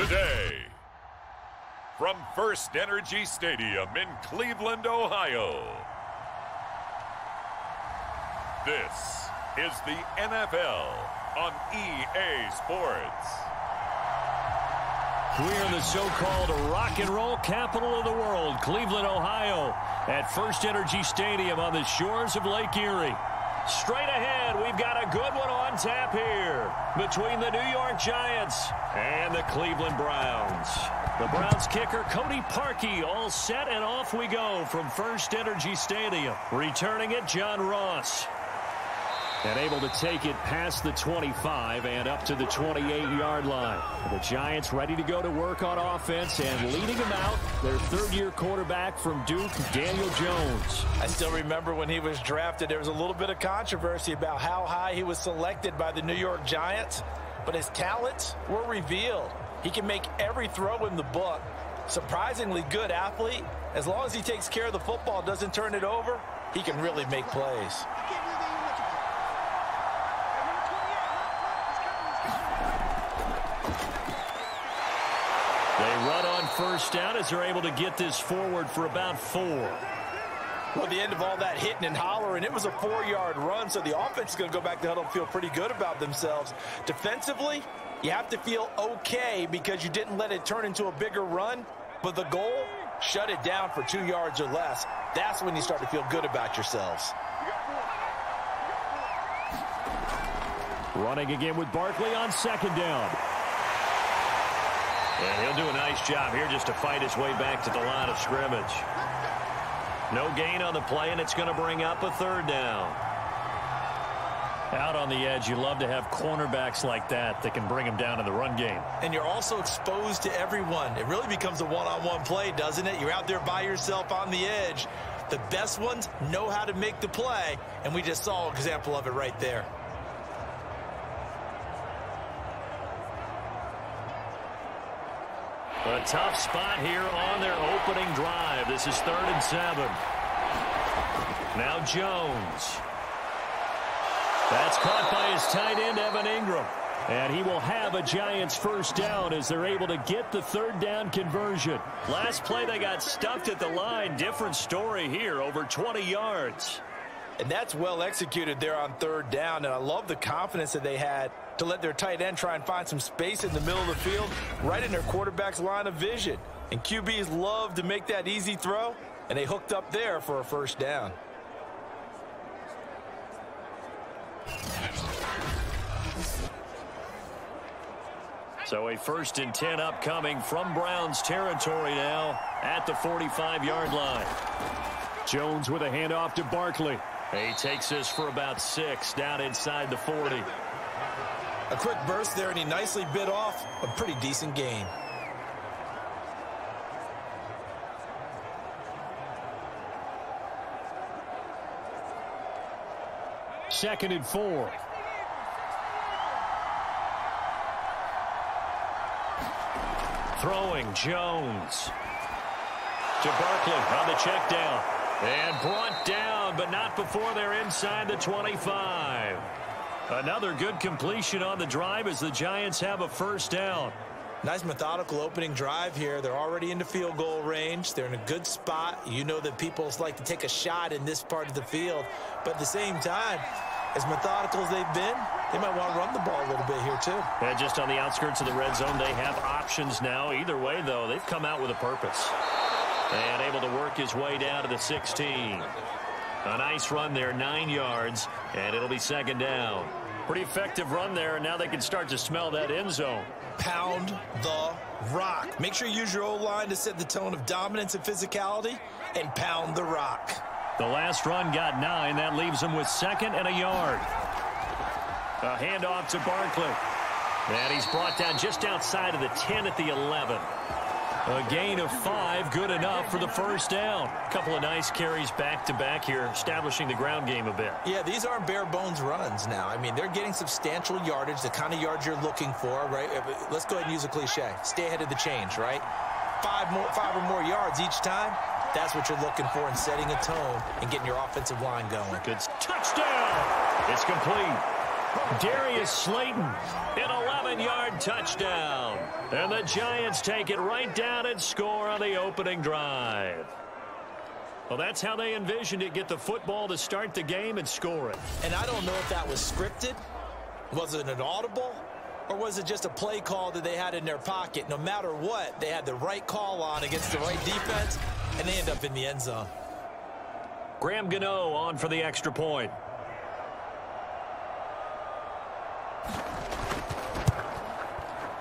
Today, from First Energy Stadium in Cleveland, Ohio, this is the NFL on EA Sports. We're in the so-called rock and roll capital of the world, Cleveland, Ohio, at First Energy Stadium on the shores of Lake Erie. Straight ahead, we've got a good one on tap here between the New York Giants and the Cleveland Browns. The Browns kicker Cody Parkey all set and off we go from First Energy Stadium. Returning it, John Ross. And able to take it past the 25 and up to the 28-yard line. The Giants ready to go to work on offense and leading them out, their third-year quarterback from Duke, Daniel Jones. I still remember when he was drafted, there was a little bit of controversy about how high he was selected by the New York Giants, but his talents were revealed. He can make every throw in the book. Surprisingly good athlete. As long as he takes care of the football, doesn't turn it over, he can really make plays. First down as they're able to get this forward for about four. Well, the end of all that hitting and hollering, it was a four-yard run, so the offense is going to go back to huddle and feel pretty good about themselves. Defensively, you have to feel okay because you didn't let it turn into a bigger run, but the goal, shut it down for two yards or less. That's when you start to feel good about yourselves. Running again with Barkley on second down. And he'll do a nice job here just to fight his way back to the line of scrimmage. No gain on the play, and it's going to bring up a third down. Out on the edge, you love to have cornerbacks like that that can bring them down in the run game. And you're also exposed to everyone. It really becomes a one-on-one -on -one play, doesn't it? You're out there by yourself on the edge. The best ones know how to make the play, and we just saw an example of it right there. A tough spot here on their opening drive. This is third and seven. Now Jones. That's caught by his tight end, Evan Engram. And he will have a Giants first down as they're able to get the third down conversion. Last play, they got stuffed at the line. Different story here, over 20 yards. And that's well executed there on third down. And I love the confidence that they had to let their tight end try and find some space in the middle of the field, right in their quarterback's line of vision. And QBs love to make that easy throw, and they hooked up there for a first down. So a first and 10 upcoming from Browns territory now at the 45-yard line. Jones with a handoff to Barkley. He takes this for about six down inside the 40. A quick burst there, and he nicely bit off a pretty decent gain. Second and four. Throwing Jones to Barkley on the check down. And brought down, but not before they're inside the 25. Another good completion on the drive as the Giants have a first down. Nice methodical opening drive here. They're already into field goal range. They're in a good spot. You know that people like to take a shot in this part of the field. But at the same time, as methodical as they've been, they might want to run the ball a little bit here too. Yeah, just on the outskirts of the red zone, they have options now. Either way, though, they've come out with a purpose. And able to work his way down to the 16. A nice run there, nine yards, and it'll be second down. Pretty effective run there, and now they can start to smell that end zone. Pound the rock. Make sure you use your O-line to set the tone of dominance and physicality, and pound the rock. The last run got nine. That leaves them with second and a yard. A handoff to Barkley. And he's brought down just outside of the 10 at the 11. A gain of five, good enough for the first down. A couple of nice carries back-to-back -back here, establishing the ground game a bit. Yeah, these aren't bare-bones runs now. I mean, they're getting substantial yardage, the kind of yards you're looking for, right? Uh, let's go ahead and use a cliche. Stay ahead of the change, right? Five, more, five or more yards each time, that's what you're looking for in setting a tone and getting your offensive line going. Good touchdown. It's complete. Darius Slayton, an 11-yard touchdown. And the Giants take it right down and score on the opening drive. Well, that's how they envisioned it. Get the football to start the game and score it. And I don't know if that was scripted. Was it an audible? Or was it just a play call that they had in their pocket? No matter what, they had the right call on against the right defense, and they end up in the end zone. Graham Gano on for the extra point.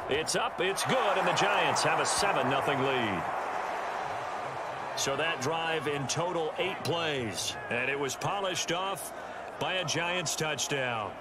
It's up, it's good, and the Giants have a 7-0 lead. So that drive in total eight plays, and it was polished off by a Giants touchdown.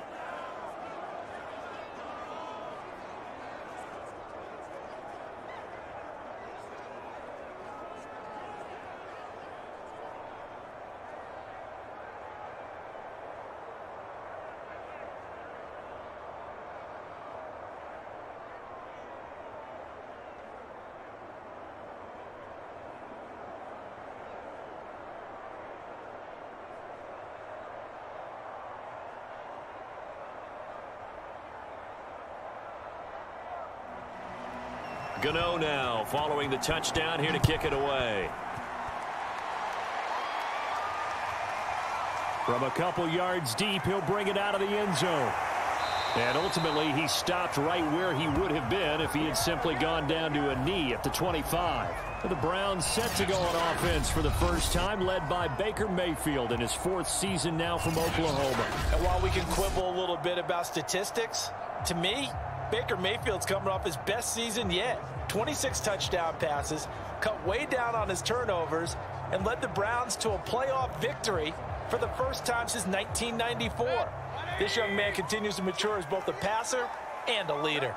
Gano now following the touchdown here to kick it away. From a couple yards deep, he'll bring it out of the end zone. And ultimately, he stopped right where he would have been if he had simply gone down to a knee at the 25. The Browns set to go on offense for the first time, led by Baker Mayfield in his fourth season now from Oklahoma. And while we can quibble a little bit about statistics, to me, Baker Mayfield's coming off his best season yet. 26 touchdown passes, cut way down on his turnovers, and led the Browns to a playoff victory for the first time since 1994. This young man continues to mature as both a passer and a leader.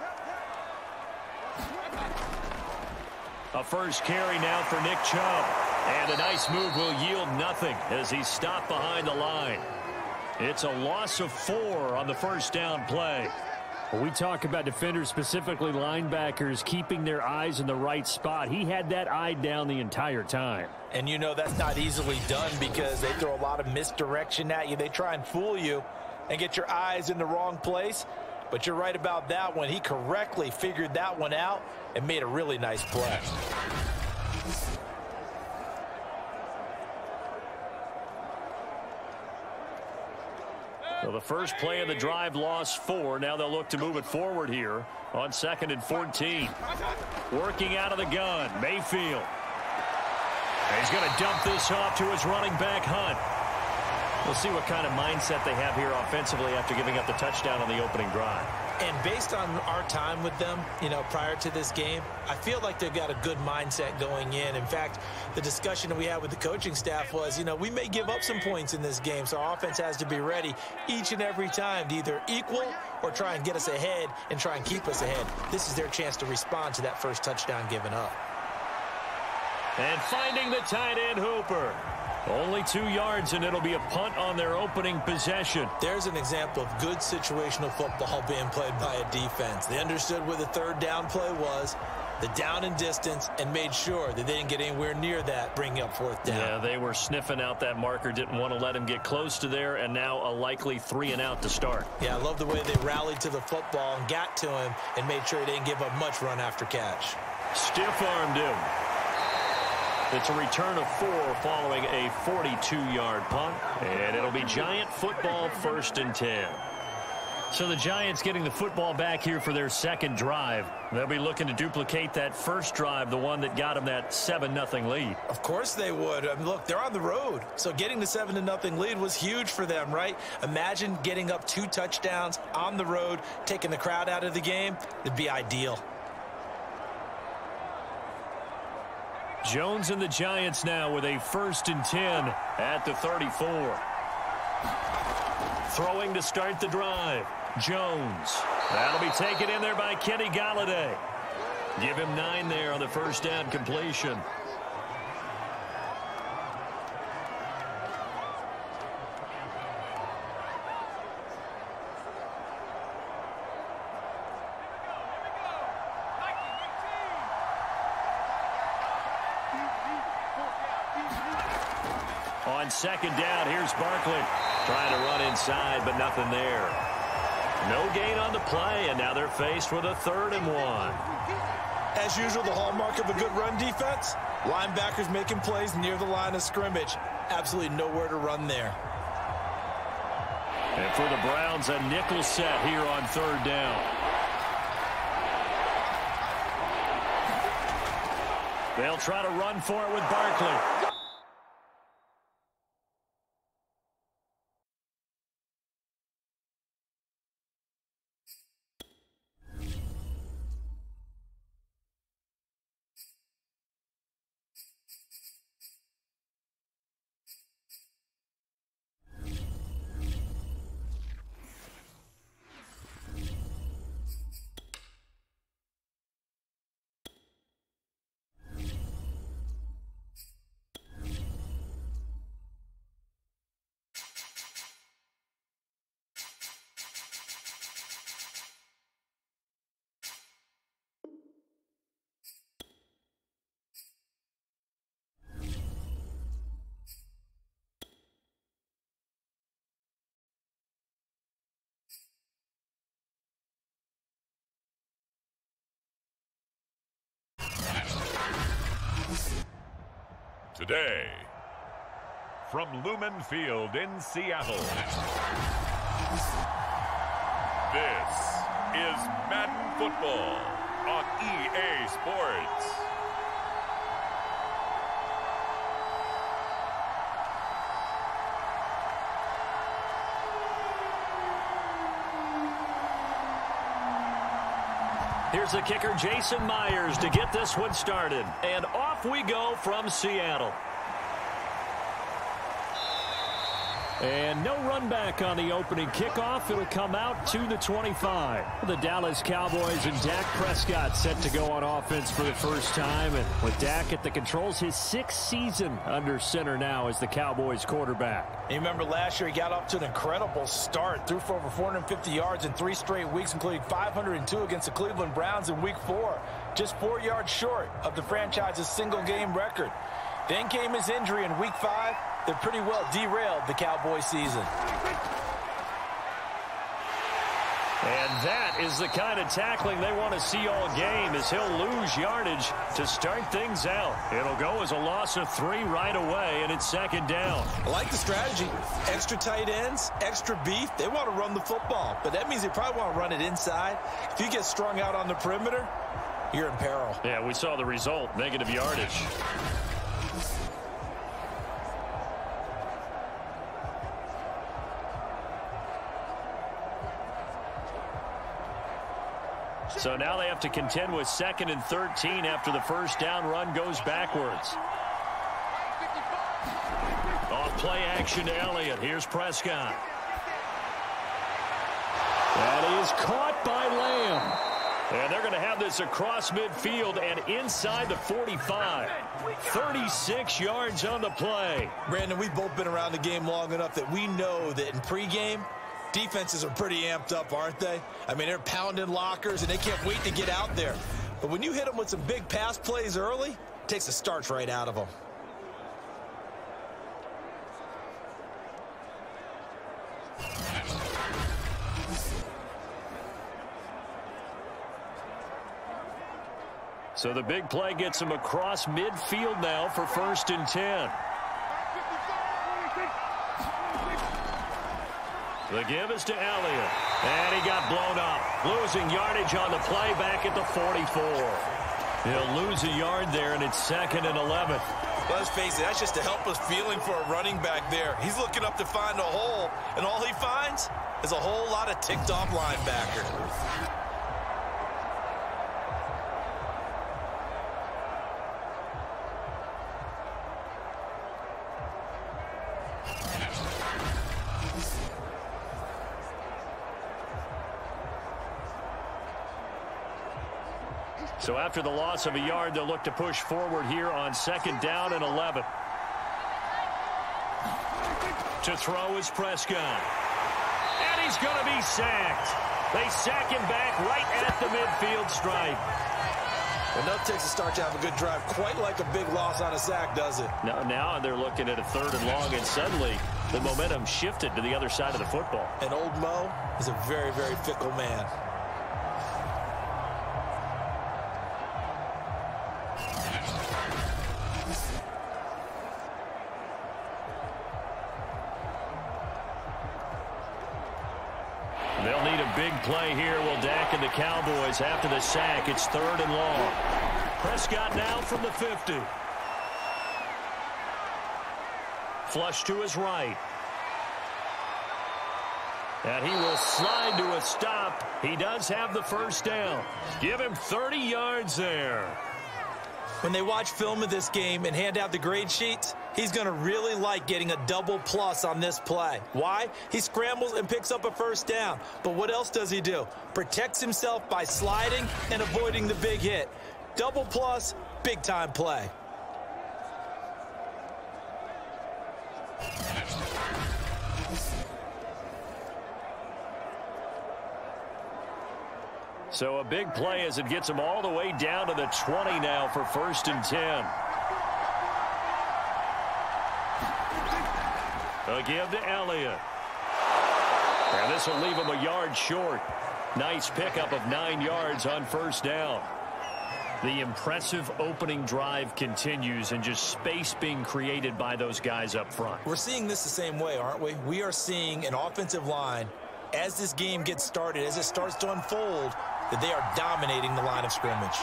A first carry now for Nick Chubb. And a nice move will yield nothing as he's stopped behind the line. It's a loss of four on the first down play. We talk about defenders, specifically linebackers, keeping their eyes in the right spot, he had that eye down the entire time. And you know that's not easily done because they throw a lot of misdirection at you. They try and fool you and get your eyes in the wrong place. But you're right about that one. He correctly figured that one out and made a really nice play. So the first play of the drive lost four. Now they'll look to move it forward here on second and 14. Working out of the gun, Mayfield. he's going to dump this off to his running back, Hunt. We'll see what kind of mindset they have here offensively after giving up the touchdown on the opening drive. And based on our time with them, you know, prior to this game, I feel like they've got a good mindset going in. In fact, the discussion that we had with the coaching staff was, you know, we may give up some points in this game, so our offense has to be ready each and every time to either equal or try and get us ahead and try and keep us ahead. This is their chance to respond to that first touchdown given up. And finding the tight end Hooper. Only two yards, and it'll be a punt on their opening possession. There's an example of good situational football being played by a defense. They understood where the third down play was, the down and distance, and made sure that they didn't get anywhere near that, bringing up fourth down. Yeah, they were sniffing out that marker, didn't want to let him get close to there, and now a likely three and out to start. Yeah, I love the way they rallied to the football and got to him and made sure they didn't give up much run after catch. Stiff-armed him. It's a return of four following a 42-yard punt, and it'll be Giant football first and 10. So the Giants getting the football back here for their second drive. They'll be looking to duplicate that first drive, the one that got them that 7-0 lead. Of course they would. I mean, look, they're on the road. So getting the 7-0 lead was huge for them, right? Imagine getting up two touchdowns on the road, taking the crowd out of the game. It'd be ideal. Jones and the Giants now with a first and 10 at the 34. Throwing to start the drive. Jones. That'll be taken in there by Kenny Golladay. Give him nine there on the first down completion. On second down, here's Barkley. Trying to run inside, but nothing there. No gain on the play, and now they're faced with a third and one. As usual, the hallmark of a good run defense, linebackers making plays near the line of scrimmage. Absolutely nowhere to run there. And for the Browns, a nickel set here on third down. They'll try to run for it with Barkley. Today, from Lumen Field in Seattle, this is Madden Football on EA Sports. Here's the kicker, Jason Myers, to get this one started. And off we go from Seattle. And no run back on the opening kickoff. It'll come out to the 25. The Dallas Cowboys and Dak Prescott set to go on offense for the first time. And with Dak at the controls, his sixth season under center now as the Cowboys quarterback. You remember last year he got off to an incredible start. Threw for over 450 yards in three straight weeks, including 502 against the Cleveland Browns in week four. Just four yards short of the franchise's single-game record. Then came his injury in week five. They're pretty well derailed the Cowboy season. And that is the kind of tackling they want to see all game as he'll lose yardage to start things out. It'll go as a loss of three right away, and it's second down. I like the strategy. Extra tight ends, extra beef. They want to run the football, but that means they probably want to run it inside. If you get strung out on the perimeter, you're in peril. Yeah, we saw the result, negative yardage. So now they have to contend with second and 13 after the first down run goes backwards. Off play action to Elliott. Here's Prescott. That is caught by Lamb. And they're going to have this across midfield and inside the 45. 36 yards on the play. Brandon, we've both been around the game long enough that we know that in pregame, defenses are pretty amped up, aren't they? I mean, they're pounding lockers, and they can't wait to get out there. But when you hit them with some big pass plays early, it takes the starch right out of them. So the big play gets him across midfield now for first and 10. The give is to Elliott. And he got blown up. Losing yardage on the play back at the 44. He'll lose a yard there, and it's second and 11. Let's face it, that's just a helpless feeling for a running back there. He's looking up to find a hole, and all he finds is a whole lot of ticked-off linebacker. So after the loss of a yard, they'll look to push forward here on second down and 11. To throw is Prescott. And he's going to be sacked. They sack him back right at the midfield stripe. Enough takes a start to have a good drive. Quite like a big loss on a sack, does it? Now, now they're looking at a third and long, and suddenly the momentum shifted to the other side of the football. And old Mo is a very, very fickle man. Big play here. Will Dak and the Cowboys after the sack. It's third and long. Prescott now from the 50. Flush to his right. And he will slide to a stop. He does have the first down. Give him 30 yards there. When they watch film of this game and hand out the grade sheets, he's going to really like getting a double plus on this play. Why? He scrambles and picks up a first down. But what else does he do? Protects himself by sliding and avoiding the big hit. Double plus, big time play. So a big play as it gets him all the way down to the 20 now for first and 10. A give to Elliott. And this will leave him a yard short. Nice pickup of nine yards on first down. The impressive opening drive continues and just space being created by those guys up front. We're seeing this the same way, aren't we? We are seeing an offensive line as this game gets started, as it starts to unfold, that they are dominating the line of scrimmage.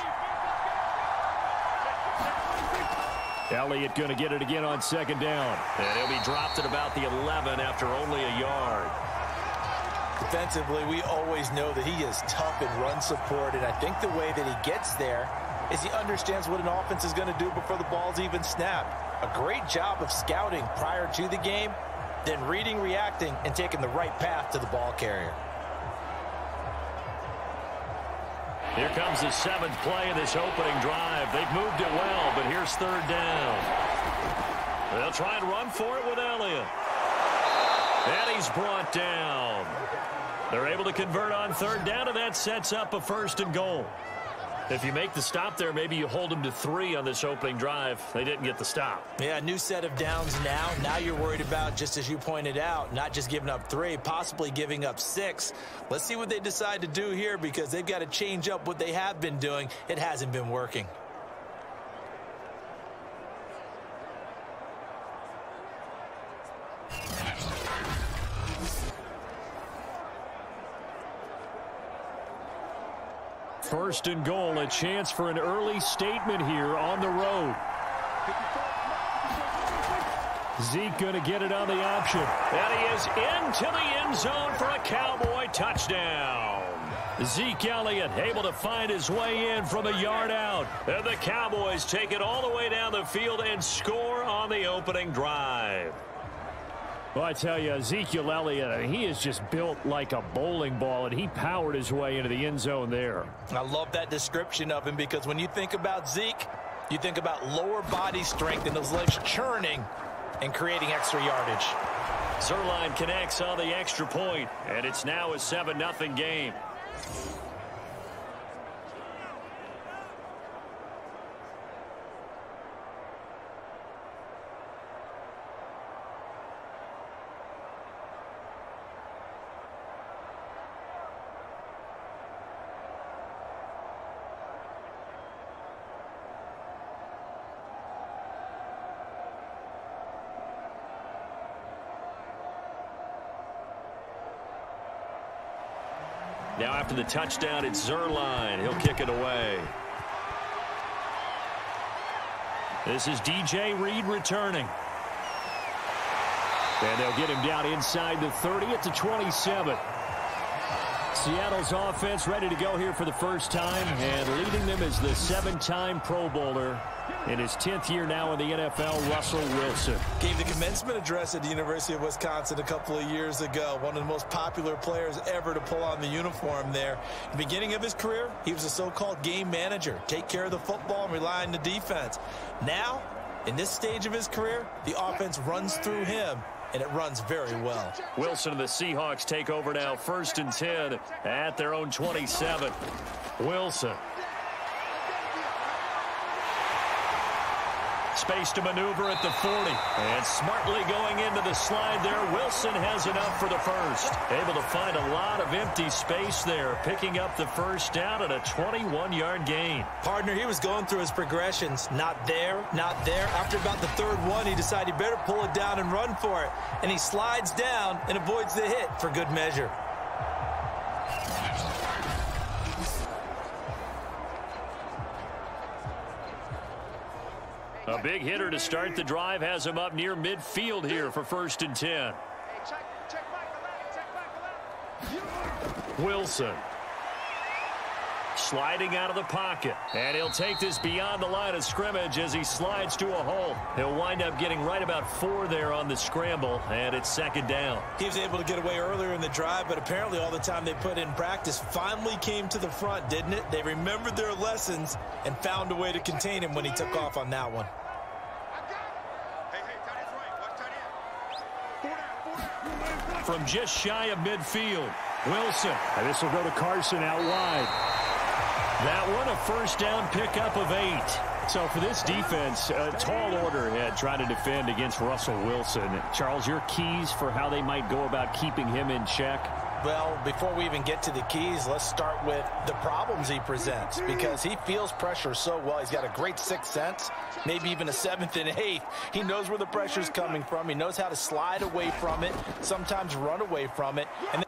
Elliott going to get it again on second down. And he'll be dropped at about the 11 after only a yard. Defensively, we always know that he is tough in run support, and I think the way that he gets there is he understands what an offense is going to do before the ball's even snapped. A great job of scouting prior to the game, then reading, reacting, and taking the right path to the ball carrier. Here comes the seventh play of this opening drive. They've moved it well, but here's third down. They'll try and run for it with Elliott. And he's brought down. They're able to convert on third down, and that sets up a first and goal. If you make the stop there, maybe you hold them to three on this opening drive. They didn't get the stop. Yeah, new set of downs now. Now you're worried about, just as you pointed out, not just giving up three, possibly giving up six. Let's see what they decide to do here because they've got to change up what they have been doing. It hasn't been working. First and goal, a chance for an early statement here on the road. Zeke going to get it on the option. And he is into the end zone for a Cowboy touchdown. Zeke Elliott able to find his way in from a yard out. And the Cowboys take it all the way down the field and score on the opening drive. Well, I tell you, Ezekiel Elliott, he is just built like a bowling ball, and he powered his way into the end zone there. I love that description of him because when you think about Zeke, you think about lower body strength and those legs churning and creating extra yardage. Zuerlein connects on the extra point, and it's now a 7-0 game. Now after the touchdown, it's Zuerlein. He'll kick it away. This is DJ Reed returning. And they'll get him down inside the 30 at the 27. Seattle's offense ready to go here for the first time, and leading them is the seven-time Pro Bowler in his 10th year now in the NFL, Russell Wilson. Gave the commencement address at the University of Wisconsin a couple of years ago. One of the most popular players ever to pull on the uniform there. The beginning of his career, he was a so-called game manager. Take care of the football and rely on the defense. Now, in this stage of his career, the offense runs through him and it runs very well. Wilson and the Seahawks take over now first and 10 at their own 27. Wilson. Space to maneuver at the 40. And smartly going into the slide there, Wilson has enough for the first. Able to find a lot of empty space there, picking up the first down at a 21-yard gain. Partner, he was going through his progressions. Not there, not there. After about the third one, he decided he better pull it down and run for it. And he slides down and avoids the hit for good measure. A big hitter to start the drive has him up near midfield here for first and 10. Wilson. Sliding out of the pocket. And he'll take this beyond the line of scrimmage as he slides to a hole. He'll wind up getting right about four there on the scramble, and it's second down. He was able to get away earlier in the drive, but apparently all the time they put in practice finally came to the front, didn't it? They remembered their lessons and found a way to contain him when he took off on that one. From just shy of midfield, Wilson. And this will go to Carson out wide. That one a first down pickup of eight. So for this defense, a tall order had tried to defend against Russell Wilson. Charles, your keys for how they might go about keeping him in check? Well, before we even get to the keys, let's start with the problems he presents because he feels pressure so well. He's got a great sixth sense, maybe even a seventh and eighth. He knows where the pressure's coming from. He knows how to slide away from it, sometimes run away from it. And